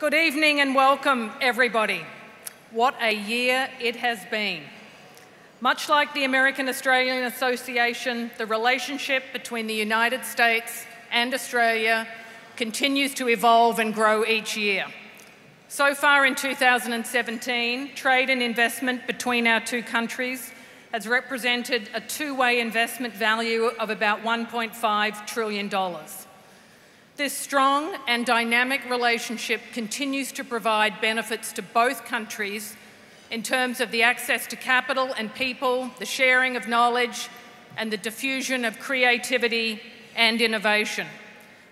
Good evening and welcome, everybody. What a year it has been. Much like the American Australian Association, the relationship between the United States and Australia continues to evolve and grow each year. So far in 2017, trade and investment between our two countries has represented a two-way investment value of about $1.5 trillion. This strong and dynamic relationship continues to provide benefits to both countries in terms of the access to capital and people, the sharing of knowledge, and the diffusion of creativity and innovation.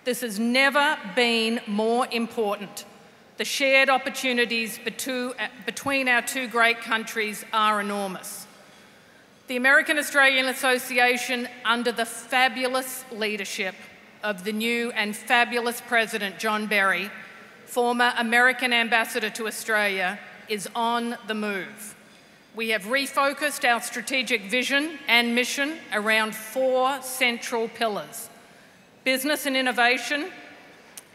This has never been more important. The shared opportunities between our two great countries are enormous. The American Australian Association, under the fabulous leadership of the new and fabulous President John Berry, former American Ambassador to Australia, is on the move. We have refocused our strategic vision and mission around four central pillars business and innovation,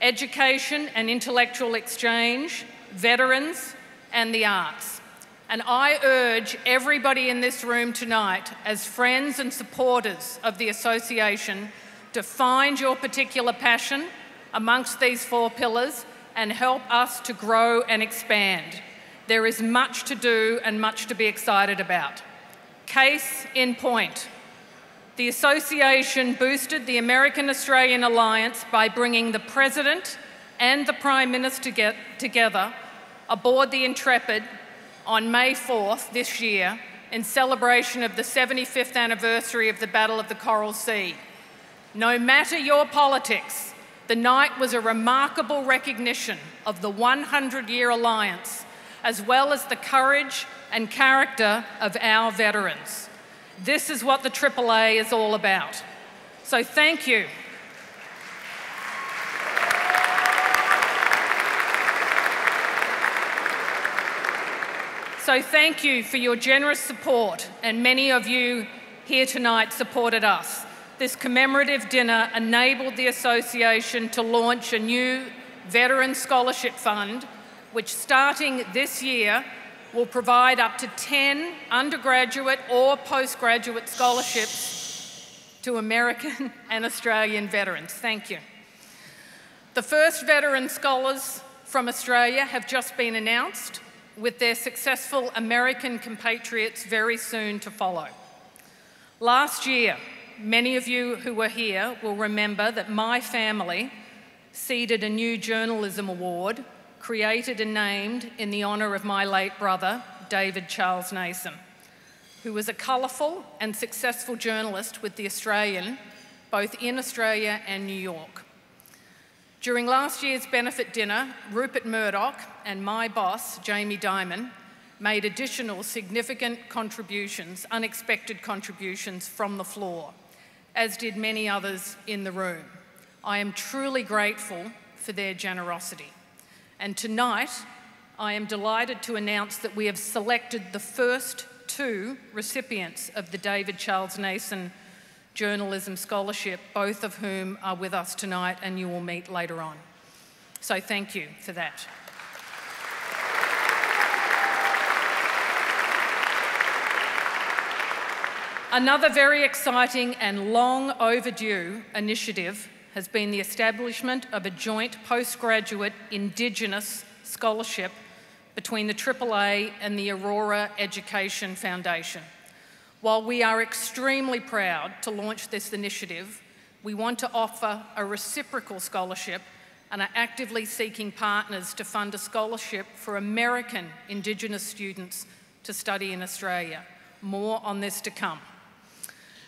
education and intellectual exchange, veterans, and the arts. And I urge everybody in this room tonight, as friends and supporters of the Association, to find your particular passion amongst these four pillars and help us to grow and expand. There is much to do and much to be excited about. Case in point. The Association boosted the American Australian Alliance by bringing the President and the Prime Minister get together aboard the Intrepid on May 4th this year in celebration of the 75th anniversary of the Battle of the Coral Sea. No matter your politics, the night was a remarkable recognition of the 100 year alliance as well as the courage and character of our veterans. This is what the AAA is all about. So thank you. So thank you for your generous support, and many of you here tonight supported us. This commemorative dinner enabled the Association to launch a new Veteran Scholarship Fund which starting this year will provide up to 10 undergraduate or postgraduate scholarships to American and Australian veterans. Thank you. The first veteran scholars from Australia have just been announced, with their successful American compatriots very soon to follow. Last year, many of you who were here will remember that my family seeded a new journalism award created and named in the honour of my late brother, David Charles Nason, who was a colourful and successful journalist with The Australian, both in Australia and New York. During last year's benefit dinner, Rupert Murdoch and my boss, Jamie Dimon, made additional significant contributions, unexpected contributions from the floor, as did many others in the room. I am truly grateful for their generosity. And tonight, I am delighted to announce that we have selected the first two recipients of the David Charles Nason Journalism Scholarship, both of whom are with us tonight and you will meet later on. So thank you for that. Another very exciting and long overdue initiative has been the establishment of a joint postgraduate Indigenous scholarship between the AAA and the Aurora Education Foundation. While we are extremely proud to launch this initiative, we want to offer a reciprocal scholarship and are actively seeking partners to fund a scholarship for American Indigenous students to study in Australia. More on this to come.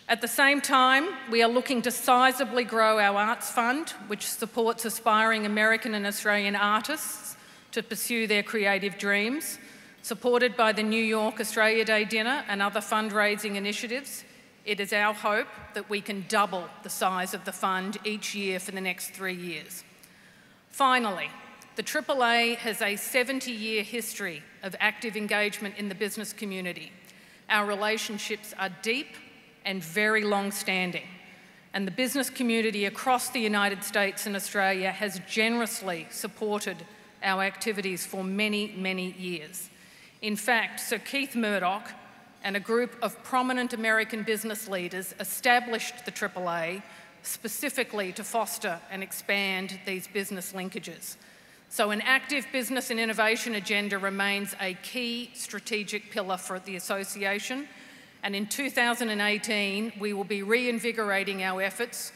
At the same time, we are looking to sizably grow our Arts Fund, which supports aspiring American and Australian artists to pursue their creative dreams, supported by the New York Australia Day dinner and other fundraising initiatives. It is our hope that we can double the size of the fund each year for the next three years. Finally, the AAA has a 70 year history of active engagement in the business community. Our relationships are deep and very long standing. And the business community across the United States and Australia has generously supported our activities for many, many years. In fact, Sir Keith Murdoch and a group of prominent American business leaders established the AAA specifically to foster and expand these business linkages. So an active business and innovation agenda remains a key strategic pillar for the association and in 2018 we will be reinvigorating our efforts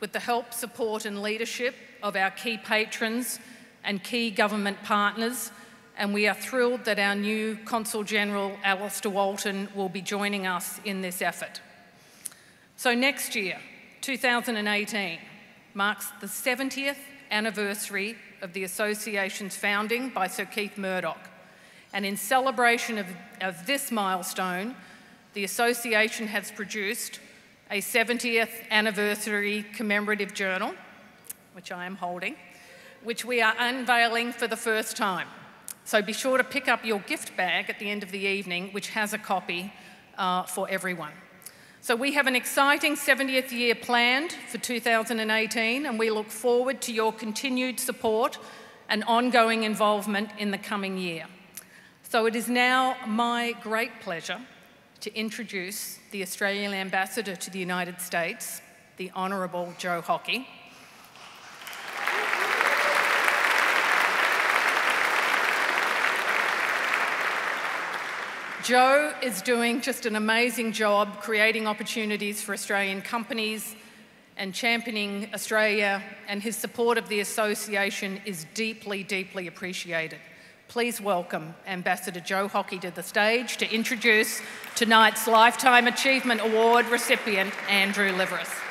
with the help, support and leadership of our key patrons and key government partners and we are thrilled that our new Consul General Alistair Walton will be joining us in this effort. So next year, 2018, marks the 70th anniversary of the association's founding by Sir Keith Murdoch. And in celebration of, of this milestone, the association has produced a 70th anniversary commemorative journal, which I am holding, which we are unveiling for the first time. So be sure to pick up your gift bag at the end of the evening, which has a copy uh, for everyone. So we have an exciting 70th year planned for 2018 and we look forward to your continued support and ongoing involvement in the coming year. So it is now my great pleasure to introduce the Australian Ambassador to the United States, the Honourable Joe Hockey. Joe is doing just an amazing job creating opportunities for Australian companies and championing Australia, and his support of the association is deeply, deeply appreciated. Please welcome Ambassador Joe Hockey to the stage to introduce tonight's Lifetime Achievement Award recipient, Andrew Liveris.